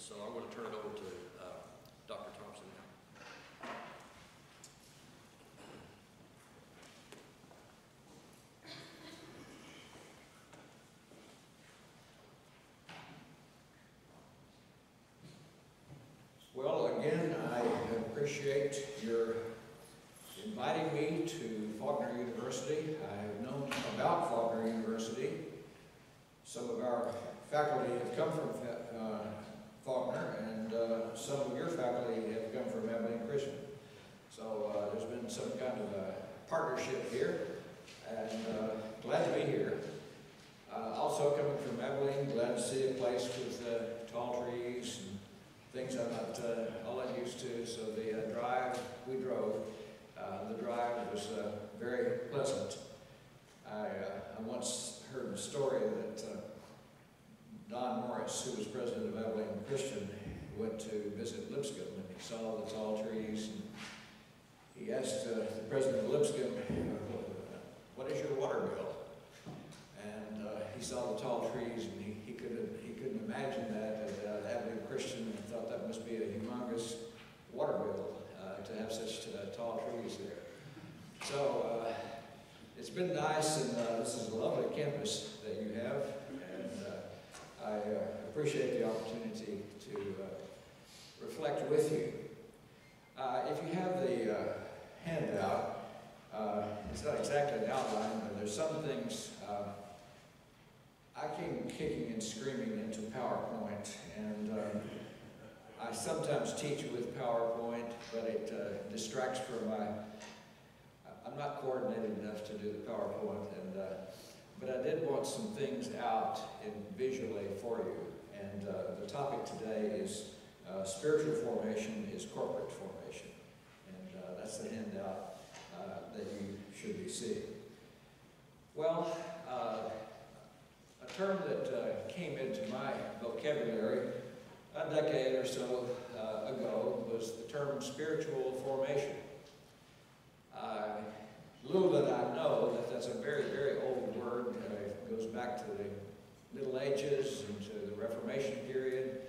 so I'm going to turn it over to uh, Dr. Thompson now. Well, again, I appreciate your inviting me to Faulkner University. I have known about Faulkner University. Some of our faculty have come from uh, Faulkner, and uh, some of your faculty have come from Abilene Christian. So uh, there's been some kind of a partnership here, and uh, glad to be here. Uh, also coming from Abilene, glad to see a place with uh, tall trees and things I'm not uh, So the uh, drive we drove, uh, the drive was uh, very pleasant. I, uh, I once heard a story that uh, Don Morris, who was president of Abilene Christian, went to visit Lipscomb and he saw the tall trees. And he asked uh, the president of Lipscomb, "What is your water bill?" And he saw the tall trees and he, he couldn't he couldn't imagine that at uh, Abilene Christian thought that must be a water bill uh, to have such uh, tall trees there. So uh, it's been nice and uh, this is a lovely campus that you have and uh, I uh, appreciate the opportunity to uh, reflect with you. Uh, if you have the uh, handout, uh, it's not exactly an outline, but there's some things uh, I came kicking and screaming into PowerPoint, and um, I sometimes teach with PowerPoint, but it uh, distracts from my. I'm not coordinated enough to do the PowerPoint, and uh, but I did want some things out in visually for you. And uh, the topic today is uh, spiritual formation is corporate formation, and uh, that's the handout uh, that you should be seeing. Well. A term that came into my vocabulary a decade or so uh, ago was the term spiritual formation. Uh, little did I know that that's a very, very old word. Uh, it goes back to the Middle Ages and to the Reformation period,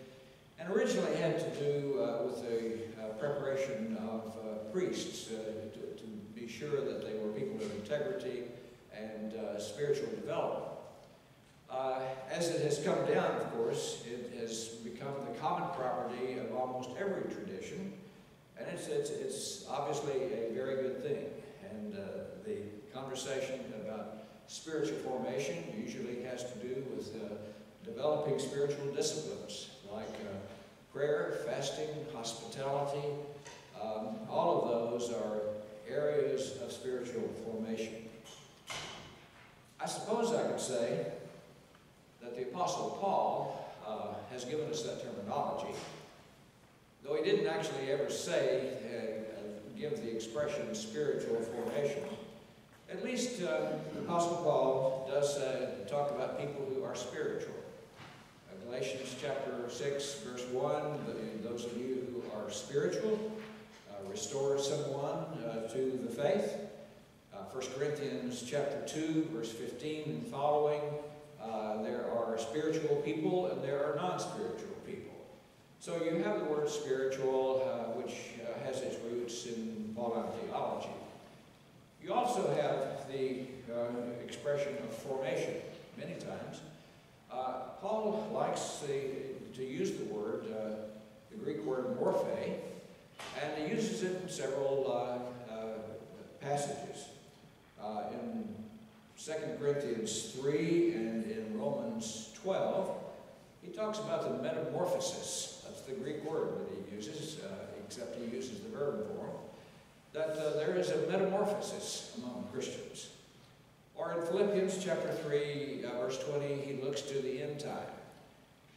and originally had to do uh, with the uh, preparation of uh, priests to, to, be sure that they were people of integrity and spiritual development. Uh, as it has come down, of course, it has become common property of almost every tradition, and it's, it's, it's obviously a very good thing. And uh, the conversation about spiritual formation usually has to do with uh, developing spiritual disciplines like uh, prayer, fasting, hospitality. Um, all of those are areas of spiritual formation. I suppose I could say that the Apostle Paul uh, has given us that terminology, though he didn't actually ever say, uh, give the expression spiritual formation. At least uh, Apostle Paul does uh, talk about people who are spiritual. Uh, Galatians chapter 6, verse 1, those of you who are spiritual, uh, restore someone to the faith. 1 Corinthians chapter 2, verse 15 spiritual people and there are non-spiritual people. So you have the word spiritual, uh, which uh, has its roots in Pauline theology. You also have the uh, expression of formation many times. Uh, Paul likes the, to use the word, the Greek word morphe, and he uses it in several passages. in 2 Corinthians 3 and in Romans 12, he talks about the metamorphosis. That's the Greek word that he uses, uh, except he uses the verb form. That uh, there is a metamorphosis among Christians. Or in Philippians chapter 3, uh, verse 20, he looks to the end time.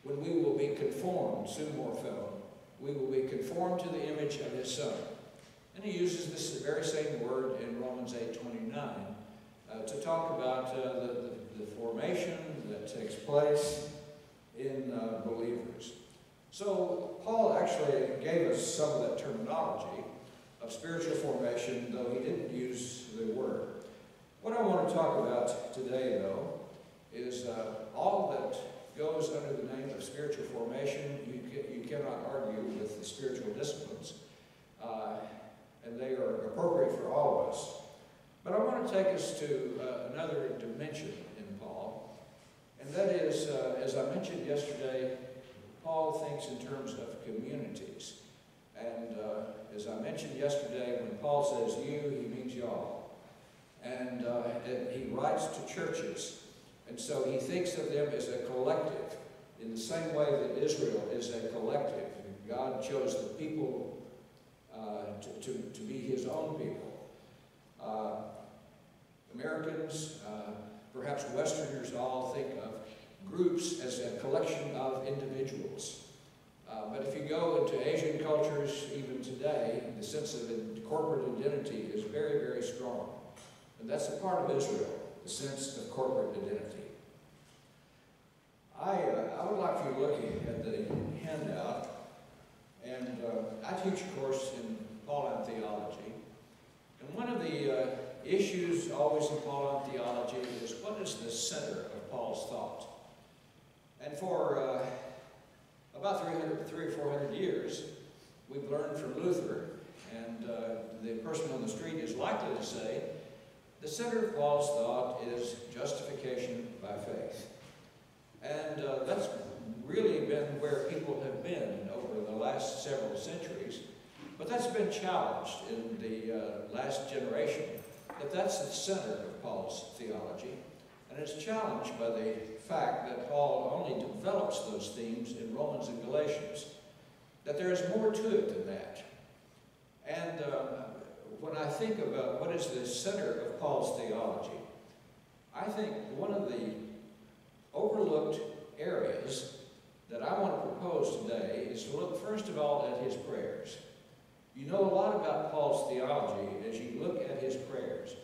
When we will be conformed, sumorpho, we will be conformed to the image of his Son. And he uses this very same word in Romans 8, 29 uh, to talk about uh, the, the, the, formation that takes place in uh, believers. So Paul actually gave us some of that terminology of spiritual formation, though he didn't use the word. What I want to talk about today, though, is uh, all that goes under the name of spiritual formation. You, you cannot argue with the spiritual disciplines, uh, and they are appropriate for all of us. But I want to take us to uh, another dimension and that is, uh, as I mentioned yesterday, Paul thinks in terms of communities. And uh, as I mentioned yesterday, when Paul says you, he means y'all. And, uh, he writes to churches. And so he thinks of them as a collective, in the same way that Israel is a collective. God chose the people uh, to, to, to, be his own people. Uh, Americans, uh, perhaps Westerners all think of groups as a collection of individuals. Uh, but if you go into Asian cultures, even today, the sense of corporate identity is very, very strong. And that's a part of Israel, the sense of corporate identity. I, uh, I would like you to look at the handout. And uh, I teach a course in Pauline theology. And one of the uh, issues always in Pauline theology is what is the center of Paul's thought? And for uh, about 300, three or 400 years, we've learned from Luther, and uh, the person on the street is likely to say, the center of Paul's thought is justification by faith. And uh, that's really been where people have been over the last several centuries. But that's been challenged in the uh, last generation, that that's the center of Paul's theology. And it's challenged by the fact that Paul only develops those themes in Romans and Galatians, that there is more to it than that. And uh, when I think about what is the center of Paul's theology, I think one of the overlooked areas that I want to propose today is to look first of all at his prayers. You know a lot about Paul's theology as you look at his prayers.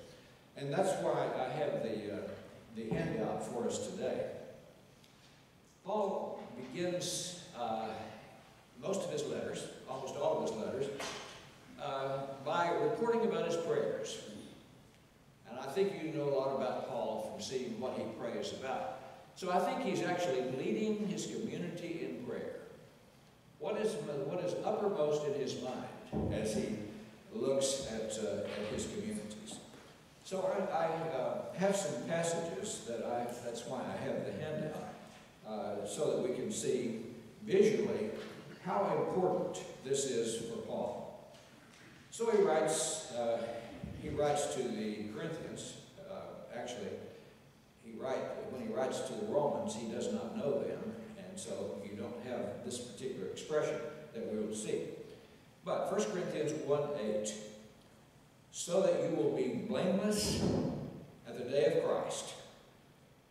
And that's why I have the, uh, the handout for us today. Paul begins uh, most of his letters, almost all of his letters, uh, by reporting about his prayers. And I think you know a lot about Paul from seeing what he prays about. So I think he's actually leading his community in prayer. What is, what is uppermost in his mind as he looks at, uh, at his communities? So I, I uh, have some passages that I, that's why I have the handout, uh, so that we can see visually how important this is for Paul. So he writes, uh, he writes to the Corinthians, uh, actually, he write, when he writes to the Romans, he does not know them, and so you don't have this particular expression that we will see. But 1 Corinthians 1 8, so that you will be blameless at the day of Christ.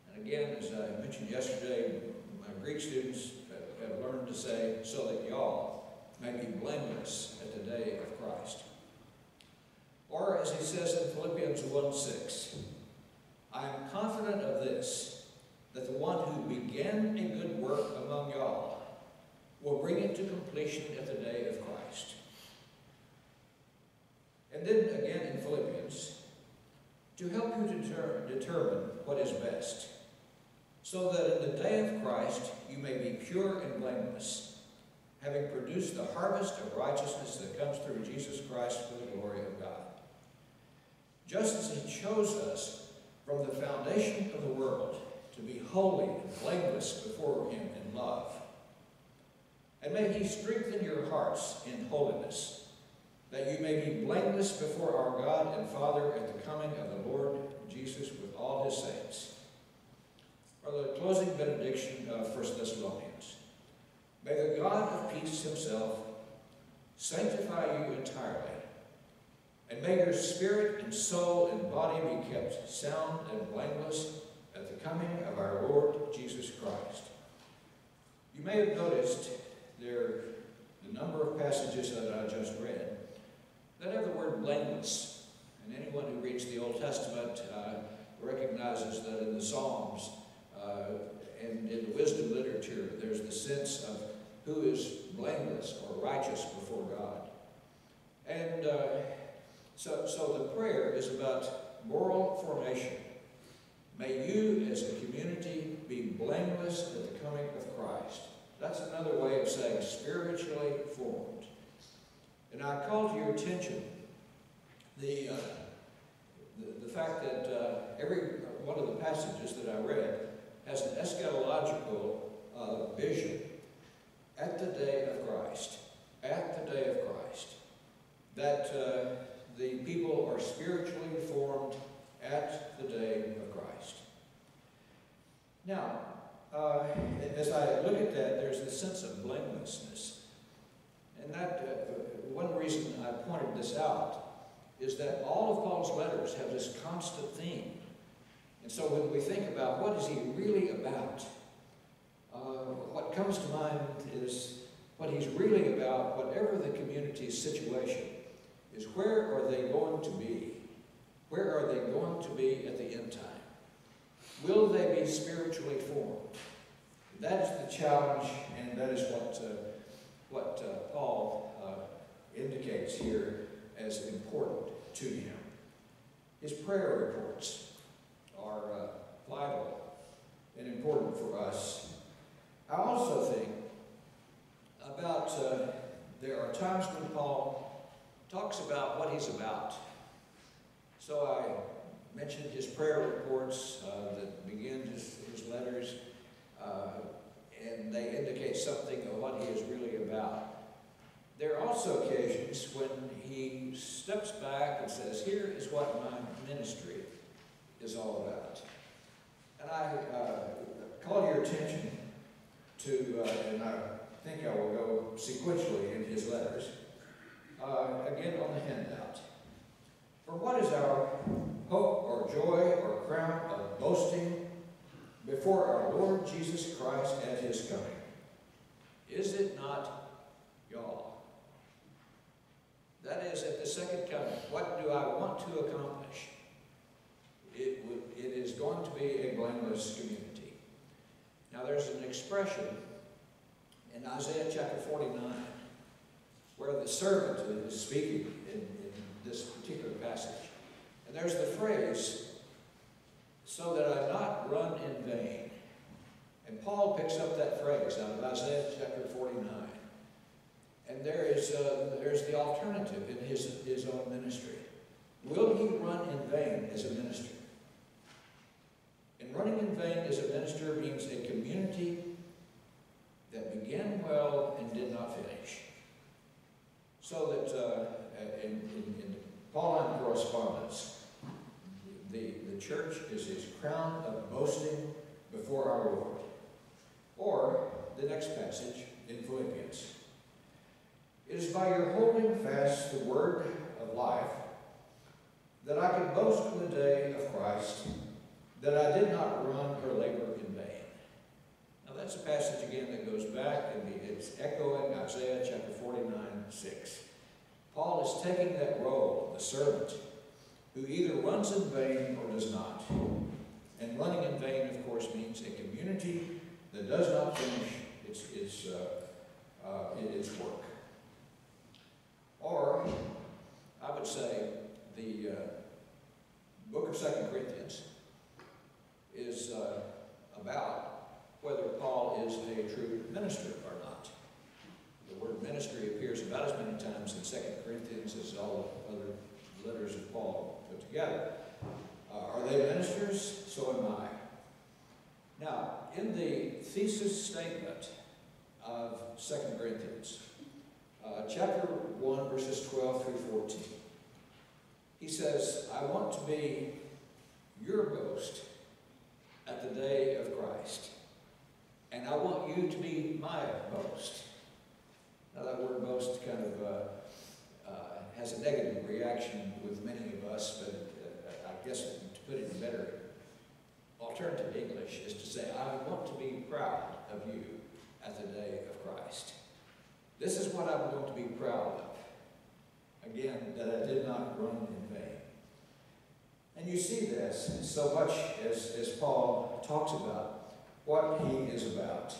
And again, as I mentioned yesterday, my Greek students have learned to say, so that y'all may be blameless at the day of Christ. Or as he says in Philippians 1 6, I am confident of this, that the one who began a good work among y'all will bring it to completion at the day of Christ. And then again in Philippians, to help you deter determine what is best, so that in the day of Christ you may be pure and blameless, having produced the harvest of righteousness that comes through Jesus Christ for the glory of God. Just as he chose us from the foundation of the world to be holy and blameless before him in love. And may he strengthen your hearts in holiness, that you may be blameless before our God and Father at the coming of the Lord Jesus with all his saints. For the closing benediction of 1 Thessalonians. May the God of peace himself sanctify you entirely, and may your spirit and soul and body be kept sound and blameless at the coming of our Lord Jesus Christ. You may have noticed there the number of passages that I just read that have the word blameless. And anyone who reads the Old Testament uh, recognizes that in the Psalms uh, and in the wisdom literature, there's the sense of who is blameless or righteous before God. And uh, so, so the prayer is about moral formation. May you as a community be blameless at the coming of Christ. That's another way of saying spiritually formed. And I call to your attention the, uh, the, the fact that uh, every one of the passages that I read has an eschatological uh, vision at the day of Christ. At the day of Christ. That uh, the people are spiritually formed at the day of Christ. Now, uh, as I look at that, there's a sense of blamelessness. And that, uh, one reason I pointed this out is that all of Paul's letters have this constant theme. And so when we think about what is he really about, uh, what comes to mind is what he's really about, whatever the community's situation, is where are they going to be? Where are they going to be at the end time? Will they be spiritually formed? That is the challenge, and that is what, uh, what uh, Paul uh, indicates here as important to him. His prayer reports are uh, vital and important for us. I also think about uh, there are times when Paul talks about what he's about. So I mentioned his prayer reports uh, that begin his, his letters, uh, and they indicate something of what he is really. There are also occasions when he steps back and says, here is what my ministry is all about. And I uh, call your attention to, uh, and I think I will go sequentially in his letters, uh, again on the handout. For what is our hope or joy or crown of boasting before our Lord Jesus Christ at his coming? Is it not y'all? That is, at the second coming, what do I want to accomplish? It, it is going to be a blameless community. Now, there's an expression in Isaiah chapter 49 where the servant is speaking in, in this particular passage. And there's the phrase, so that I not run in vain. And Paul picks up that phrase out of Isaiah chapter 49. And there is uh, there's the alternative in his, his own ministry. Will he run in vain as a minister? And running in vain as a minister means a community that began well and did not finish. So that uh, in, in, in Pauline correspondence, the, the church is his crown of boasting before our Lord. Or the next passage in Philippians. It is by your holding fast the word of life that I can boast in the day of Christ that I did not run or labor in vain. Now that's a passage again that goes back and it's echoing Isaiah chapter 49, 6. Paul is taking that role of the servant who either runs in vain or does not. And running in vain, of course, means a community that does not finish its, its, uh, uh, its work. Or, I would say, the uh, book of Second Corinthians is uh, about whether Paul is a true minister or not. The word ministry appears about as many times in Second Corinthians as all the other letters of Paul put together. Uh, are they ministers? So am I. Now, in the thesis statement of Second Corinthians, uh, chapter 1, verses 12 through 14, he says, I want to be your boast at the day of Christ. And I want you to be my boast. Now that word boast kind of uh, uh, has a negative reaction with many of us, but uh, I guess to put it in better alternative English is to say, I want to be proud of you at the day of Christ. This is what I'm going to be proud of. Again, that I did not run in vain. And you see this so much as, as Paul talks about what he is about.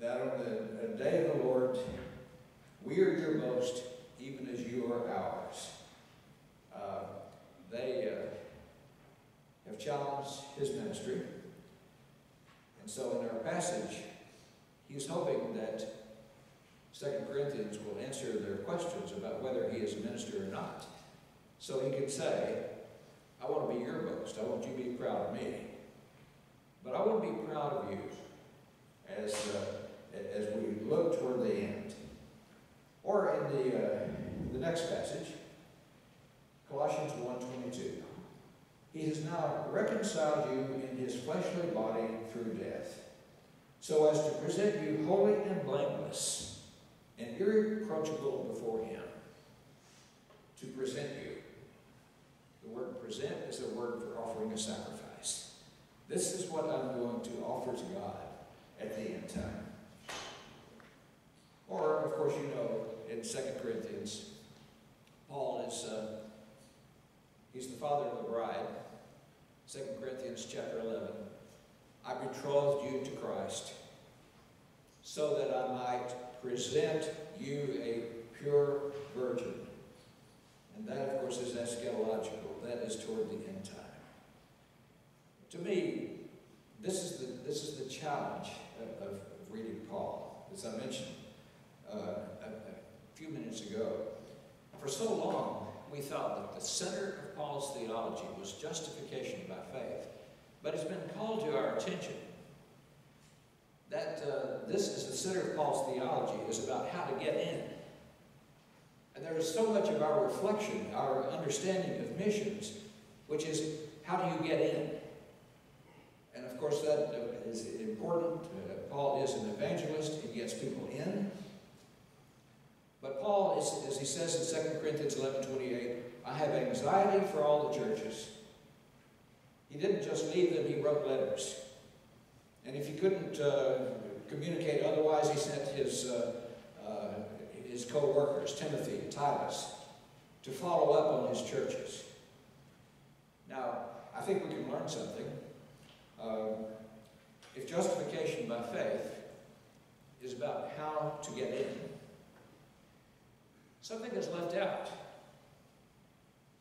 That on the, the day of the Lord, we are your most, even as you are ours. Uh, they uh, have challenged his ministry. And so in our passage, he he's hoping that Second Corinthians will answer their questions about whether he is a minister or not. So he could say, I want to be your boast. I want you to be proud of me. But I to be proud of you as, uh, as we look toward the end. Or in the, uh, the next passage, Colossians 1.22. He has now reconciled you in his fleshly body through death, so as to present you holy and blameless and irreproachable before him. To present you. The word present is a word for offering a sacrifice. This is what I'm going to offer to God at the end time. Or, of course, you know, in 2 Corinthians, Paul is, uh, he's the father of the bride. 2 Corinthians chapter 11. I betrothed you to Christ so that I might present you a pure virgin. And that, of course, is eschatological. That is toward the end time. To me, this is the, this is the challenge of, of reading Paul. As I mentioned uh, a, a few minutes ago, for so long, we thought that the center of Paul's theology was justification by faith. But it's been called to our attention that uh, this is the center of Paul's theology, is about how to get in. And there is so much of our reflection, our understanding of missions, which is how do you get in? And of course that uh, important. Uh, Paul is an evangelist. He gets people in. But Paul, is, as he says in 2 Corinthians 11, 28, I have anxiety for all the churches. He didn't just leave them, he wrote letters. And if he couldn't uh, communicate otherwise, he sent his, uh, uh, his co-workers, Timothy and Titus, to follow up on his churches. Now, I think we can learn something. Um, if justification by faith is about how to get in, something is left out.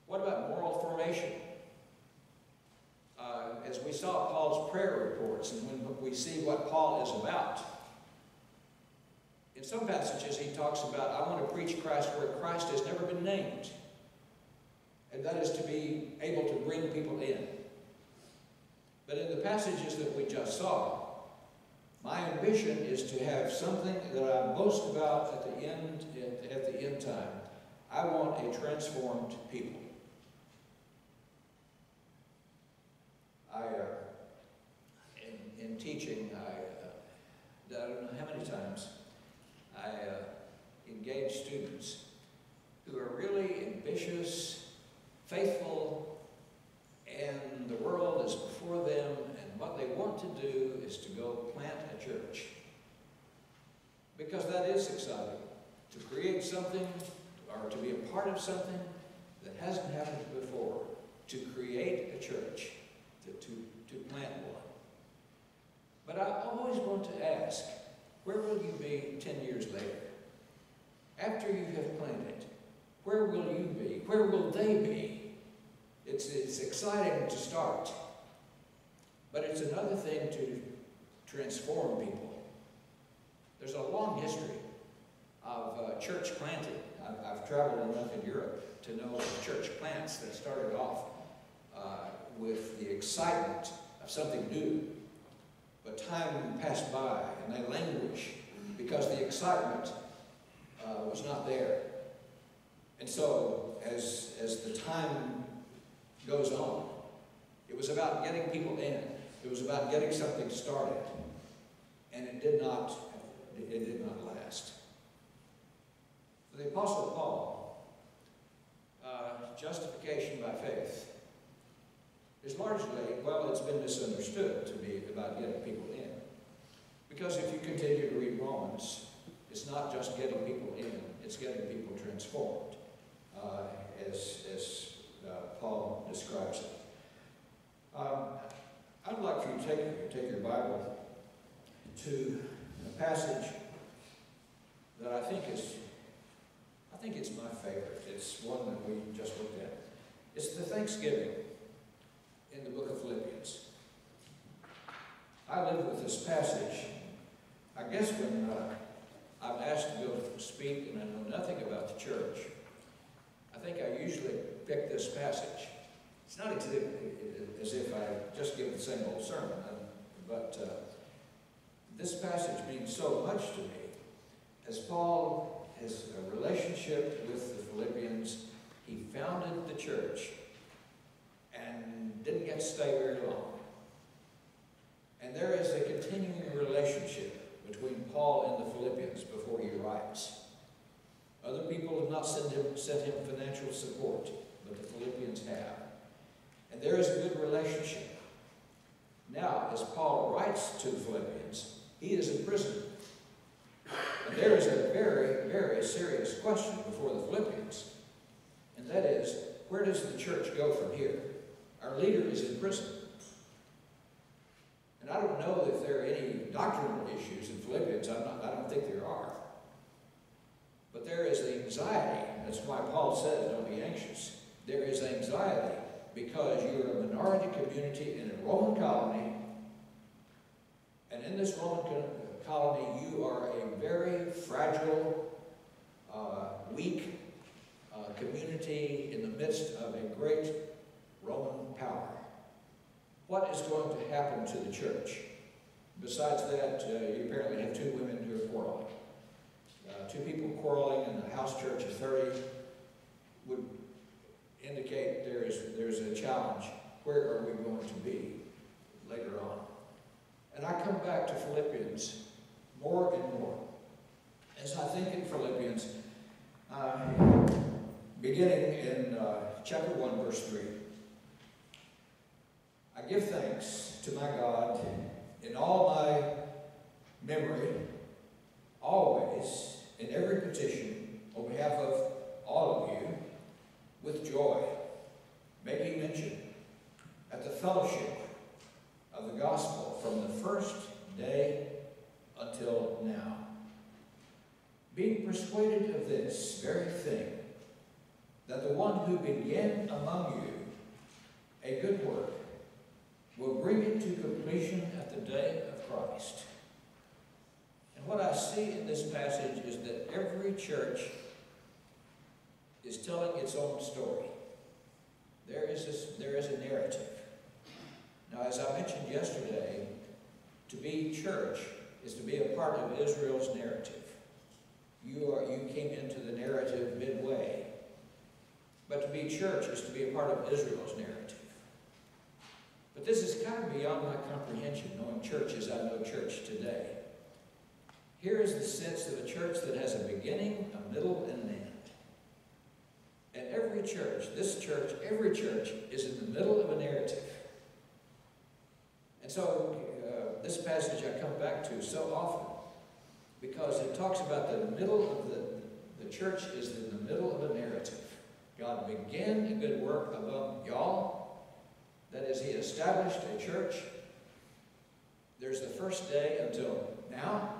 What about moral formation? Uh, as we saw Paul's prayer reports and when we see what Paul is about, in some passages he talks about, I want to preach Christ where Christ has never been named. And that is to be able to bring people in. But in the passages that we just saw, my ambition is to have something that I boast about at the end, at, at the end time. I want a transformed people. I, uh, in, in teaching, I, uh, I don't know how many times, I uh, engage students who are really ambitious, faithful, and the world is before them, and what they want to do is to go plant a church. Because that is exciting, to create something, or to be a part of something that hasn't happened before, to create a church to, to, to plant one. But I always want to ask, where will you be 10 years later? After you have planted, where will you be? Where will they be? It's, it's exciting to start, but it's another thing to transform people. There's a long history of uh, church planting. I've, I've, traveled enough in Europe to know church plants that started off with the excitement of something new. But time passed by and they languished because the excitement uh, was not there. And so as, as the time goes on, it was about getting people in. It was about getting something started. And it did not, it did not last. For the Apostle Paul, uh, justification by faith is largely, well, it's been misunderstood to be about getting people in. Because if you continue to read Romans, it's not just getting people in, it's getting people transformed, uh, as, as uh, Paul describes it. Um, I'd like for you to take, take your Bible to a passage that I think is, I think it's my favorite. It's one that we just looked at. It's the Thanksgiving in the book of Philippians. I live with this passage. I guess when uh, I'm asked to go to speak and I know nothing about the church, I think I usually pick this passage. It's not as if, I just give the same old sermon, uh, but uh, this passage means so much to me. As Paul has a relationship with the Philippians, he founded the church didn't get to stay very long. And there is a continuing relationship between Paul and the Philippians before he writes. Other people have not sent him, sent him financial support, but the Philippians have. And there is a good relationship. Now, as Paul writes to the Philippians, he is in prison. And there is a very, very serious question before the Philippians. And that is, where does the church go from here? Our leader is in prison. And I don't know if there are any doctrinal issues in Philippians. Not, I don't think there are. But there is anxiety. That's why Paul says, don't be anxious. There is anxiety because you're a minority community in a Roman colony. And in this Roman colony, you are a very fragile, uh, weak uh, community in the midst of a great Roman power. What is going to happen to the church? Besides that, uh, you apparently have two women who are quarreling. Uh, two people quarreling in a house church of 30 would indicate there is, there's a challenge. Where are we going to be later on? And I come back to Philippians more and more. As I think in Philippians, uh, beginning in uh, chapter 1, verse 3. I give thanks to my God in all my memory, always, in every petition, on behalf of all of you, with joy, making mention at the fellowship of the gospel from the first day until now. Being persuaded of this very thing, that the one who began among you a good work will bring it to completion at the day of Christ. And what I see in this passage is that every church is telling its own story. There is, this, there is a narrative. Now, as I mentioned yesterday, to be church is to be a part of Israel's narrative. You, are, you came into the narrative midway. But to be church is to be a part of Israel's narrative. But this is kind of beyond my comprehension, knowing church as I know church today. Here is the sense of a church that has a beginning, a middle, and an end. And every church, this church, every church, is in the middle of a narrative. And so uh, this passage I come back to so often because it talks about the middle of the, the church is in the middle of a narrative. God began a good work among y'all. That is, He established a church. There's the first day until now.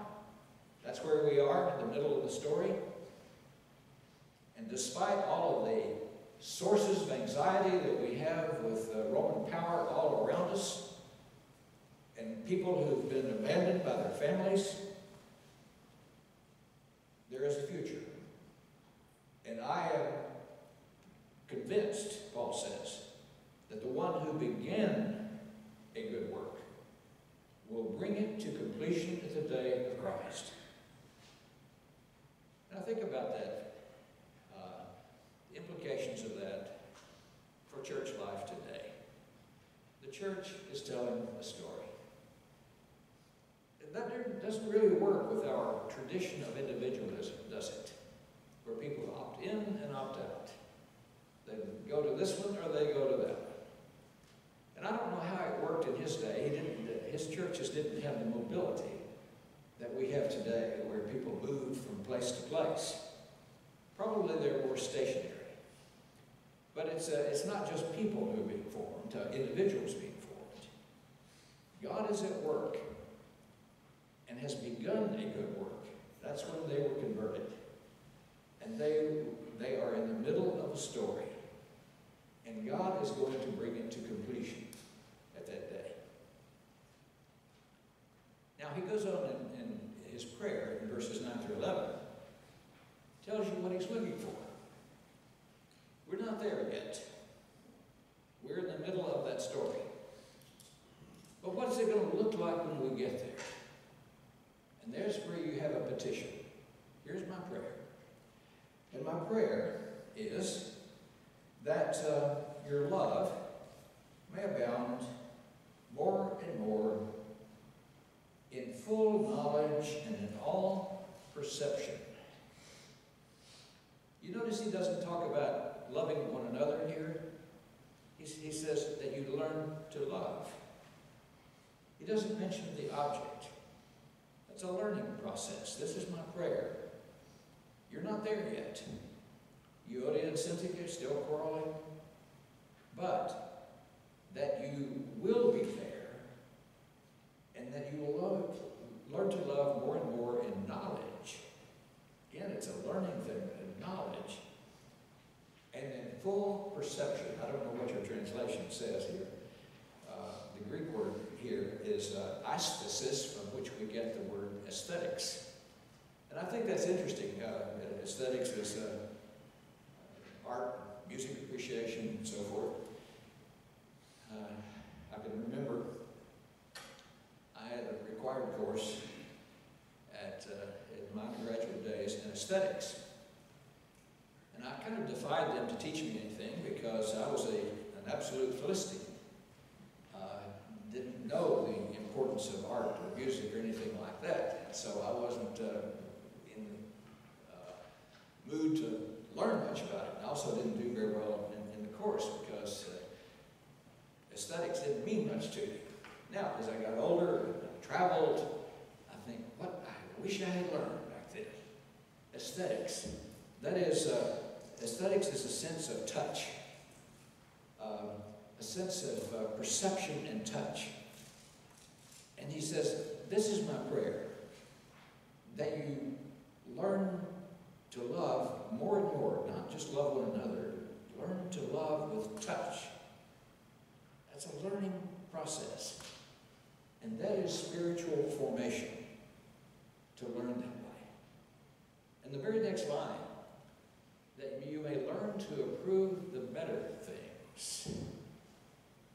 That's where we are in the middle of the story. And despite all of the sources of anxiety that we have with uh, Roman power all around us, and people who've been abandoned by their families, there is a future. And I am convinced, Paul says, that the one who began a good work will bring it to completion at the day of Christ. Now think about that, uh, implications of that for church life today. The church is telling a story. That doesn't really work with our tradition of individualism, does it? Where people opt in and opt out. They go to this one or they go to that one. And I don't know how it worked in his day. He didn't, his churches didn't have the mobility that we have today, where people move from place. Probably they're more stationary. But it's, a, it's not just people who being formed, uh, individuals being formed. God is at work and has begun a good work. That's when they were converted. And they, they are in the middle of a story. And God is going to bring it to completion at that day. Now he goes on in, in his prayer in verses 9 through 11, tells you what he's looking for. We're not there yet. We're in the middle of that story. But what is it going to look like when we get there? And there's where you have a petition. Here's my prayer. And my prayer is that uh, your love may abound more and more in full knowledge and in all perception. He doesn't talk about loving one another here. He, he says that you learn to love. He doesn't mention the object. That's a learning process. This is my prayer. You're not there yet. Euodia and Syntyche are still quarreling. But that you will be there and that you will love, learn to love more and more in knowledge. Again, it's a learning thing, in knowledge. And in full perception. I don't know what your translation says here. Uh, the Greek word here is uh, aesthesis, from which we get the word aesthetics. And I think that's interesting. Uh, aesthetics is uh, art, music appreciation, and so forth. Uh, I can remember I had a required course at, uh, in my graduate days in aesthetics. And I kind of defied them to teach me anything because I was a, an absolute Philistine. Uh, didn't know the importance of art or music or anything like that. And so I wasn't uh, in the uh, mood to learn much about it. And I also didn't do very well in, in the course because uh, aesthetics didn't mean much to me. Now, as I got older and traveled, I think, what I wish I had learned back then. Aesthetics. That is, uh, aesthetics is a sense of touch, uh, a sense of uh, perception and touch. And he says, this is my prayer, that you learn to love more and more, not just love one another, learn to love with touch. That's a learning process. And that is spiritual formation, to learn that way. And the very next line, that you may learn to approve the better things.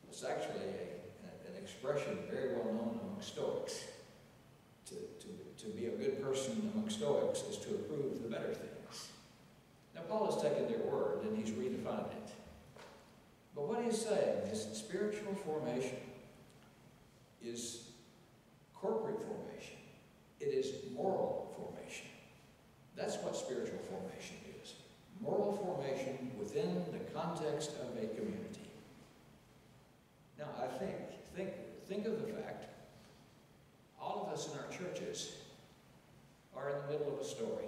It's actually a, an expression very well known among Stoics. To, to, to be a good person among Stoics is to approve the better things. Now, Paul has taken their word and he's redefined it. But what he's saying is spiritual formation is corporate formation. It is moral formation. That's what spiritual formation. Moral formation within the context of a community. Now, I think, think, think of the fact, all of us in our churches are in the middle of a story.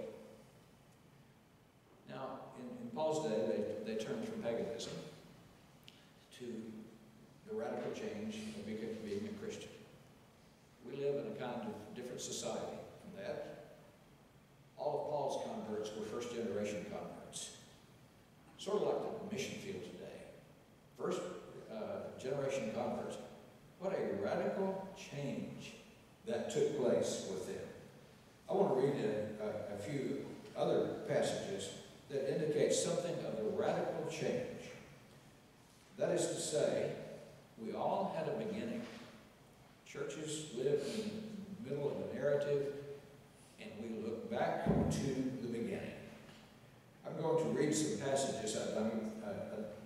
Now, in, in Paul's day, they, they turned from paganism to the radical change of being a Christian. We live in a kind of different society from that. All of Paul's converts were first generation converts. Sort of like the mission field today. First uh, generation converts. What a radical change that took place with them. I want to read a, a, a few other passages that indicate something of the radical change. That is to say, we all had a beginning. Churches live in the middle of a narrative, and we look back to. I'm going to read some passages. I, I,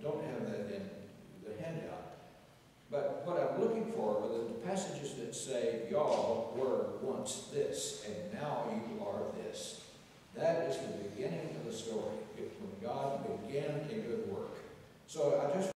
don't have that in the handout. But what I'm looking for are the passages that say, y'all were once this, and now you are this. That is the beginning of the story, when God began a good work. So I just